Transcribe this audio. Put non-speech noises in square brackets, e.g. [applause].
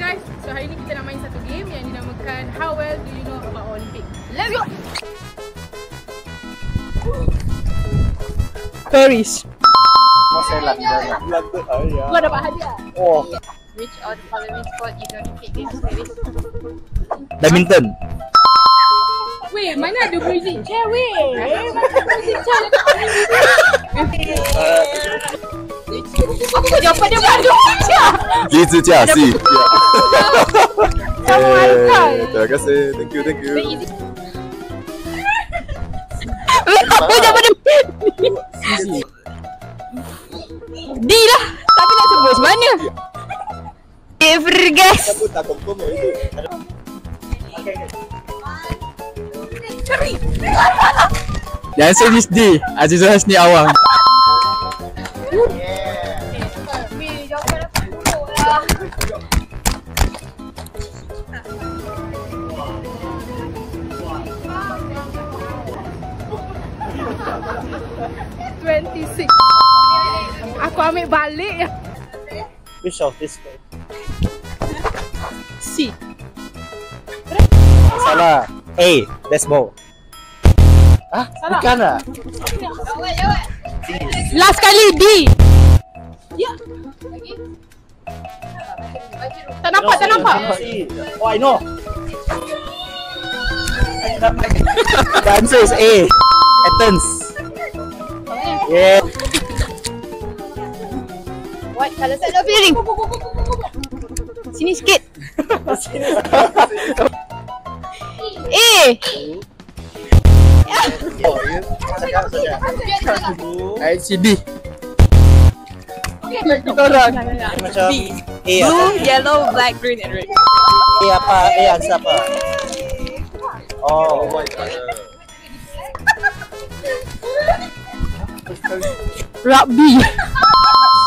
guys, so hari ni kita nak main satu game yang dinamakan How well do you know about Olympic? Let's go! Paris. Masih London lah. Ah ya. Kau dapat hadiah. Oh, Which of the following sport is Olympic Games Paris? badminton. Weh, mana ada music chair weh? Eh, mana ada music chair dekat [laughs] Apa apa dia buat dia punya? Dia tu je asli. Eh, terima kasih. Thank you, thank you. Apa dia? D lah! Tapi nak sebut macam mana? Okay, free guys! Yang saya miss D, Hasni Awang Twenty-six. Aku ambil balik ya. Which of this? C. Salah. A. Baseball. Ah, bukan lah. Jawab, jawab. Last kali D. Tak nampak, tak nampak. Oh, I know. The answer is A. Athens. Yeah. What colour set of earring? Sini sikit. A. Oh, saja. ICD. Kita orang. Macam A Blue, yellow, black, green and red. A apa? A answer apa? Oh, Rugby. One, Rugby. [laughs]